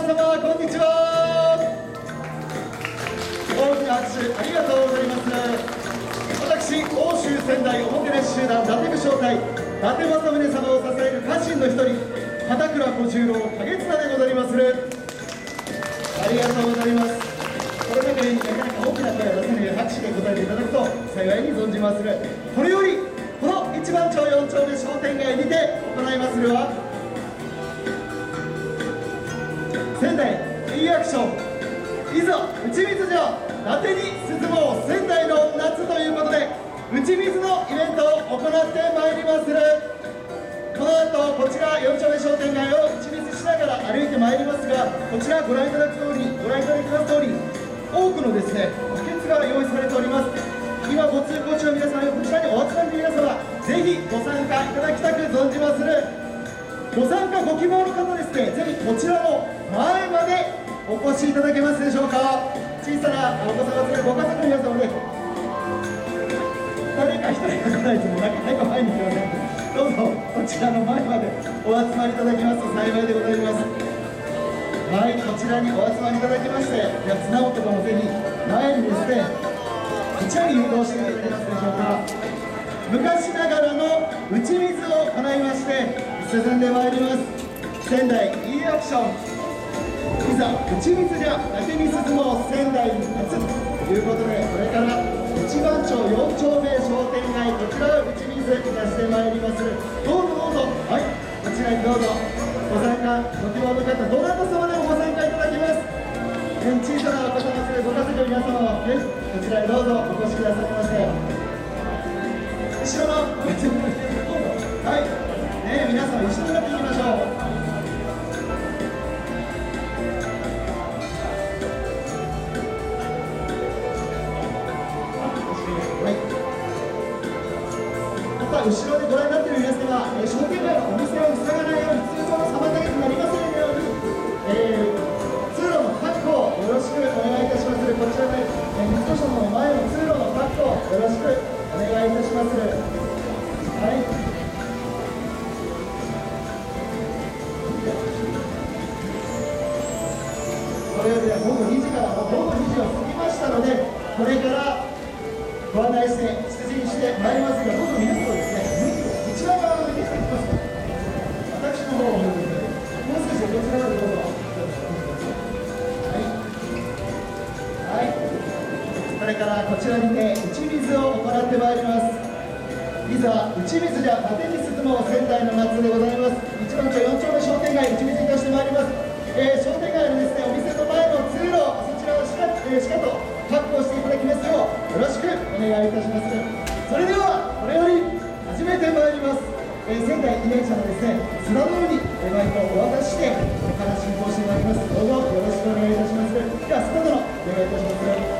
皆様こんにちは。大きな拍手ありがとうございます。私欧州仙台おもてなし集団伊達武将隊伊達政宗様を支える家臣の一人片倉小十郎景綱でございます。ありがとうございます。これだけなかなか大きな声を出せない拍手で答えていただくと幸いに存じます。るこれよりこの一番町4丁目商店街にて行いまするは仙台いいアクション。いざ打ち水城伊達に進もう。仙台の夏ということで打ち水のイベントを行ってまいりまする。この後こちら4丁目商店街を打ち水しながら歩いてまいりますがこちらご覧いただく通りご覧いただきます通り多くのですねバケツが用意されております。今ご通行中の皆様こちらにお集まりの皆様ぜひご参加いただきたく存じまする。ご参加ご希望の方ですねぜひこちらの前までお越しいただけますでしょうか？小さなお子様連れご家族の皆様で誰か一人が来ないとなかなか前に来ません。どうぞこちらの前までお集まりいただきます。と幸いでございます。はいこちらにお集まりいただきましてでは綱本とかもぜひ前にですねこちらに誘導していただけますでしょうか？昔ながらの打ち水を行いまして進んでまいります。仙台 E アクション。いざ打ち水じゃ伊達に進も仙台に立つ。ということでこれから一番町4丁目商店街こちらを打ち水いたしてまいります。どうぞどうぞ。はい。こちらにどうぞ。ご参加ご希望の方どなた様でもご参加いただきます。小さなお子様連れご家族の皆様もぜひこちらへどうぞお越しくださいませ。後ろのはい。ね皆さんからこちらにて打ち水を行ってまいります。いざ打ち水じゃ縦に進もう仙台の夏でございます。一番町4丁目商店街打ち水いたしてまいります、えー、商店街のですねお店の前の通路そちらをしか,、えー、しかと確保していただきますようよろしくお願いいたします。それではこれより始めてまいります、えー、仙台記念社のですね砂の上にマイクをお渡ししてこれから進行してまいります。どうぞよろしくお願いいたします。ではスタートのお願いいたします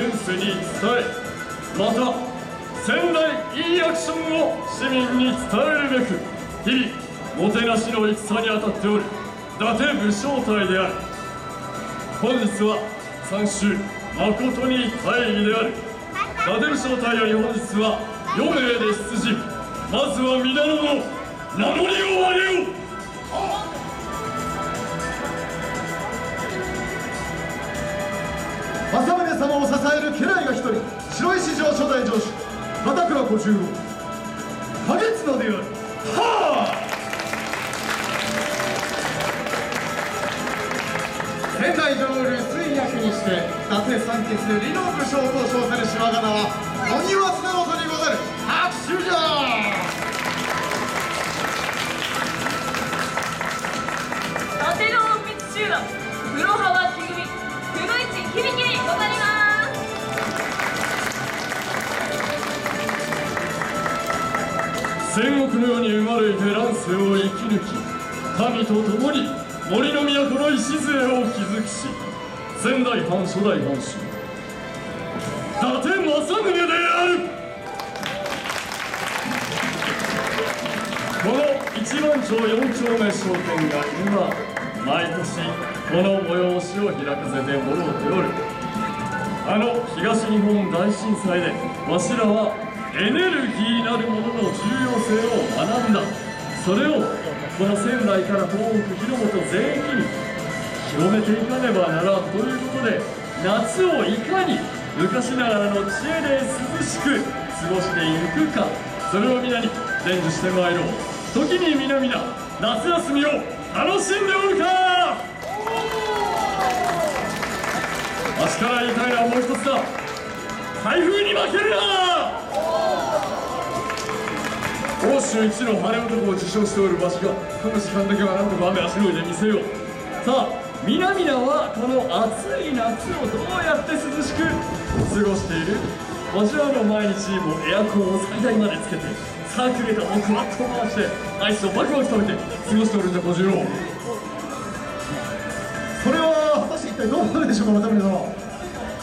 力を現世に伝えまた仙台いいアクションを市民に伝えるべく日々もてなしの戦に当たっておる伊達武将隊である。本日は三州誠に大義である。伊達武将隊より本日は4名で出陣。まずは皆の名乗りを上げよう。様を支える家来が一人白石城初代城主片倉小十郎。影綱である。はあ。仙台城を留守役にして伊達三傑理の武将と称される島柄は鬼は綱本にござる。拍手じゃ伊達の隠密集団黒川戦国の世に生まれて乱世を生き抜き民と共に森の都の礎を築きし仙台藩初代藩主伊達政宗である。この一番町四丁目商店街には毎年この催しを開かせてもろうておる。あの東日本大震災でわしらはエネルギーなるものの重要性を学んだ。それをこの仙台から東北広本全域に広めていかねばならんということで夏をいかに昔ながらの知恵で涼しく過ごしていくか。それを皆に伝授してまいろう。時に皆々夏休みを楽しんでおるか。わしから言いたいのはもう一つだ。台風に負けるな。欧州一の晴れ男を自称しておるわしがこの時間だけはなんとか雨足の上で見せようさあ皆々はこの暑い夏をどうやって涼しく過ごしている。わしはあの毎日もエアコンを最大までつけてサーキュレーターをクワッと回してアイスをバクバク食べて過ごしておる。んだ小次郎それは果たして一体どうなるでしょうか政宗様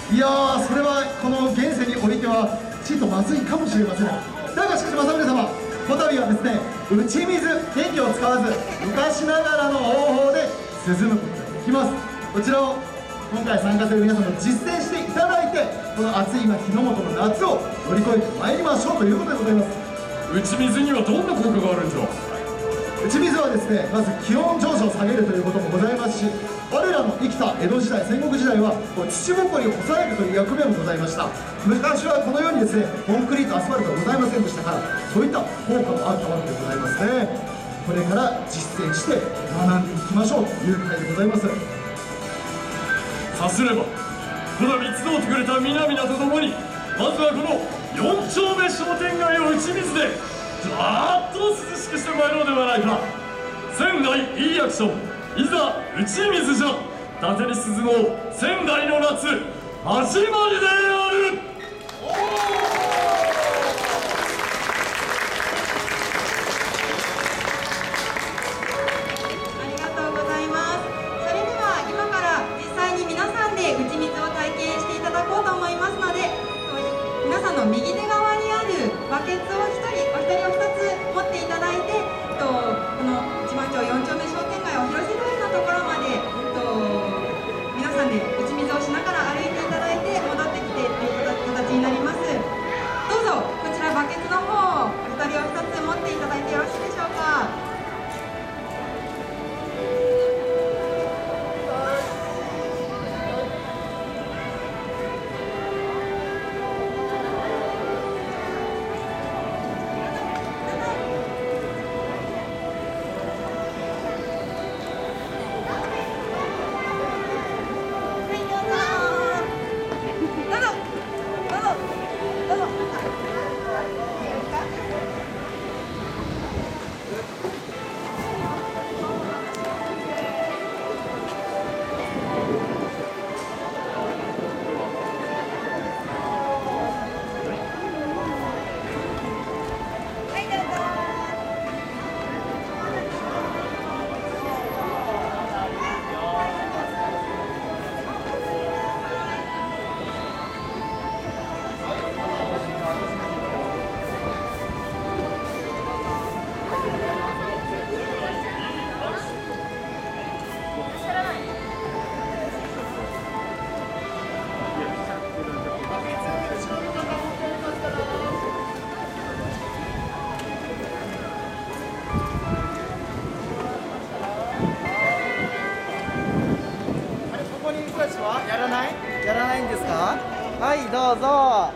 いやーそれはこの現世においてはちょっとまずいかもしれません。だがしかし政宗様こたびはですね打ち水電気を使わず昔ながらの方法で涼むことができます。こちらを今回参加する皆さんも実践していただいてこの暑い今日の本の夏を乗り越えてまいりましょうということでございます。打ち水にはどんな効果があるんじゃ？打ち水はですねまず気温上昇を下げるということもございますし我らの生きた江戸時代戦国時代は土ぼこりを抑えるという役目もございました。昔はこのようにですねコンクリートアスファルトがございませんでしたからそういった効果もあったわけでございますね。これから実践して学んでいきましょうという回でございます。さすればこの三つどってくれた皆々と共にまずはこの四丁目商店街を打ち水でガーッと涼しくしてまいろうではないか。仙台いいアクション。いざ打ち水じゃ伊達に涼もう仙台の夏始まりである。どうぞ。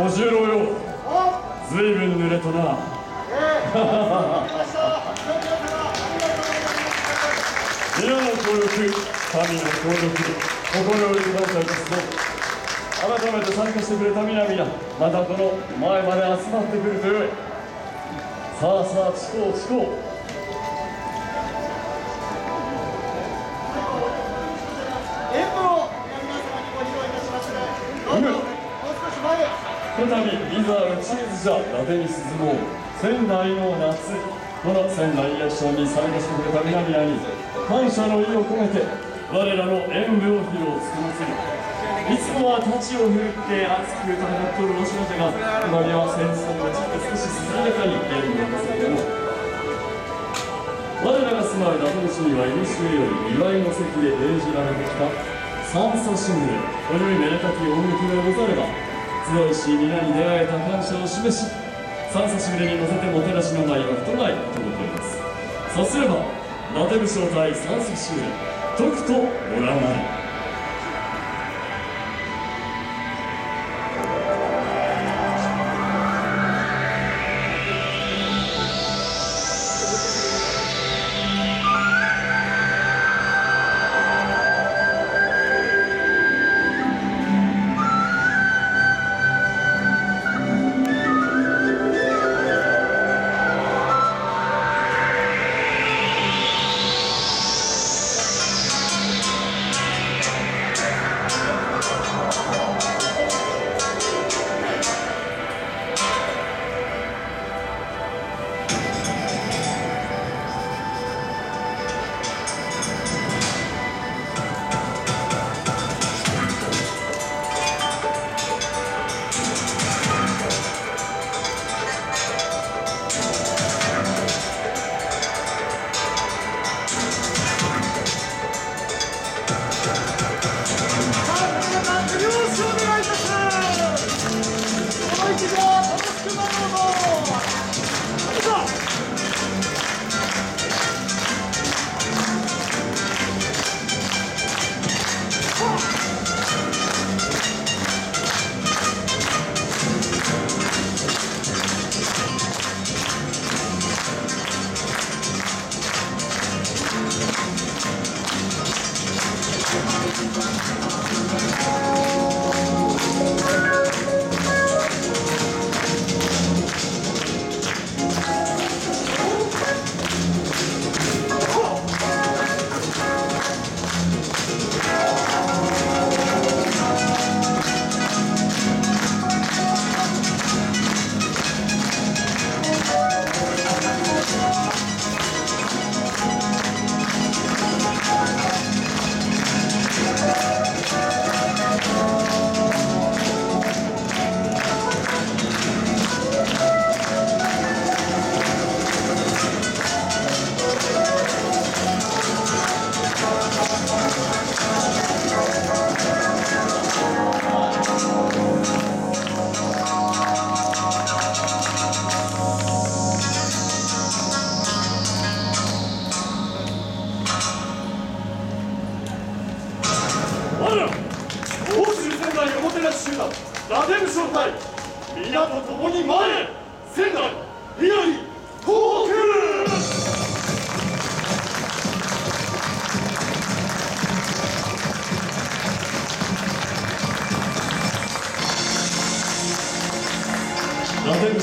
小十郎よ、ずいぶん濡れたな。皆の協力、神の協力、心より感謝いたすぞ。改めて参加してくれた皆々、またこの前まで集まってくるとよい。さあさあ、地こう地こじゃ伊達に進もう。仙台の夏この仙台役所に参加してくれた皆々に感謝の意を込めて我らの演舞を披露つくまつり。いつもは太刀を振るって熱く戦っておるわしらじゃが今では戦争がちょっと少し涼やかに演舞をさせても。我らが住まう伊達市には古より祝いの席で演じられてきた三叉神宮このようめでたき音楽がござれば強いし皆に出会えた感謝を示し三差し胸に乗せてもてなしの舞は人前とございます。さすれば伊達武将対三差し胸とくとご覧あれ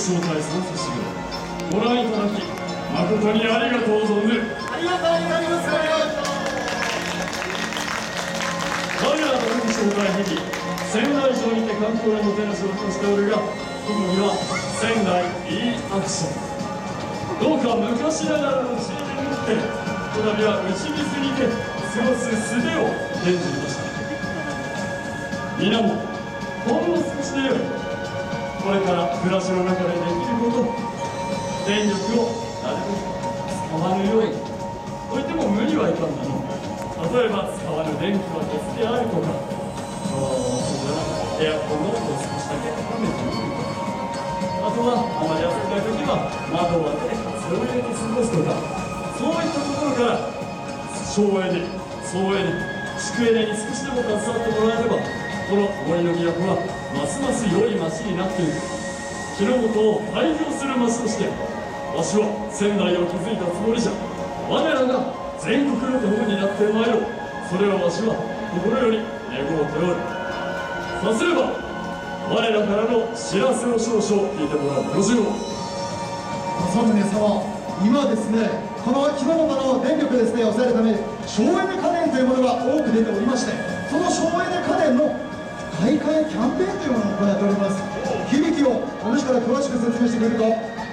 招待参加資料ご覧いただき誠にありがとう存ずありがとうございます。我らの運招待日々仙台城にて観光への手なしをとしておるが特には仙台 E アクションどうか昔ながらの知恵によってこの度は打ち水にて過ごす術を伝じました皆もほんの少しでよいこれから暮らしの中でできること電力をなるべく使わぬように。といっても無理はいかんだろう。例えば使わぬ電気は消すであるとか。そうじゃな。エアコンの温度を少しだけ高めてみるとか。あとはあまり暑くない時は窓を開けて風を入れて過ごすとか。そういったところから省エネ総エネ宿エネに少しでも携わってもらえればこの森の都はますます良い町になっていく。日の本を開業する町としてわしは仙台を築いたつもりじゃ。我らが全国の友になってまいろ。うそれをわしは心より願うておる。さすれば我らからの知らせの少々聞いてもらうよろしいの政宗様今ですねこの日の本の電力ですね抑えるため省エネ家電というものが多く出ておりましてその省エネ家電の買い替えキャンペーンというものを行っております。響きをお主から詳しく説明してくれると。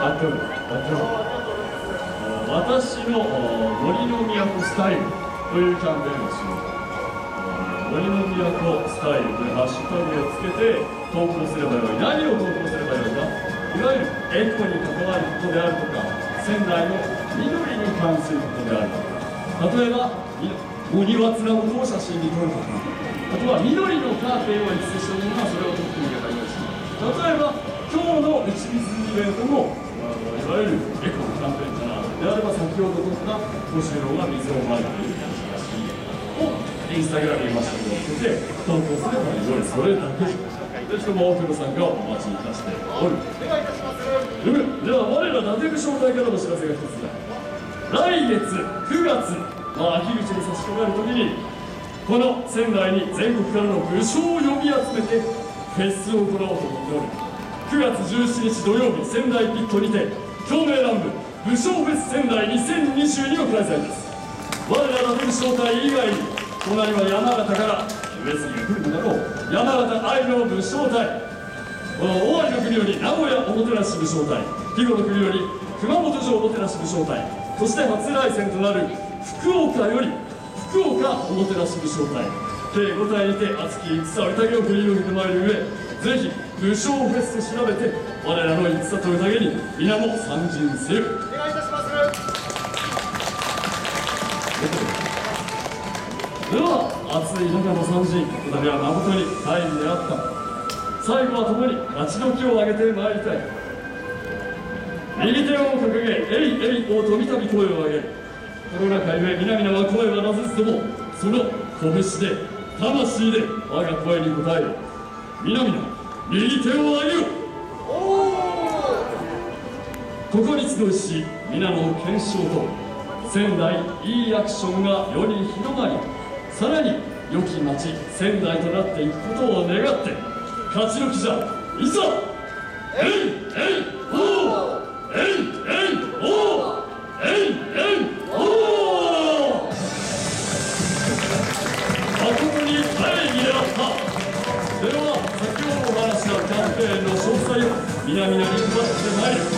ますかやってるやってる私の森の都スタイルというキャンペーンをしよう森の都スタイルというハッシュタグをつけて投稿すればよい。何を投稿すればよいか。いわゆるエコに関わることであるとか仙台の緑に関することであるとか。例えばお庭つなことを写真に撮るとか。あとは緑のカーテンを演出しておるのはそれを撮ってみればよいし例えば今日の打ち水イベントもいわゆるエコのキャンペーンかなであれば先ほど撮った小四郎が水をまいている写真をインスタグラムにましたけどつけて投稿す。ればよいそれだけぜひとも多くの参加をお待ちいたしておるお願いいたします。では我ら伊達部招待からの知らせが一つだ来月9月の秋口に差し掛かる時にこの仙台に全国からの武将を呼び集めてフェスを行おうと思っておる9月17日土曜日仙台ピットにて共鳴南部武将フェス仙台2022を開催です。我ら伊達部招待以外に隣は山形から上杉が来るのだろう山形愛の武将隊。この尾張の国より名古屋おもてなし武将隊。肥後の国より熊本城おもてなし武将隊。そして初来戦となる福岡より福岡おもてなし武将隊。計5体にて熱き戦宴を繰り広げてまいる上ぜひ武将フェスと調べて我らの戦と宴に皆も参陣せよお願いいたします。では暑い中の参陣こたびは誠に大義であった。最後は共に勝ち時を上げてまいりたい。右手を掲げ「えいえい」をとびたび声を上げコロナ禍ゆえ皆々は声はなせずともその拳で魂で我が声に応える。皆々右手を上げよ。ここに集いし皆の検証と仙台いいアクションが世に広まりさらに良き町仙台となっていくことを願って勝ちの気じゃ。いざ。えいえいおうえいえい園の詳細を皆々に配ってまいる